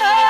Thank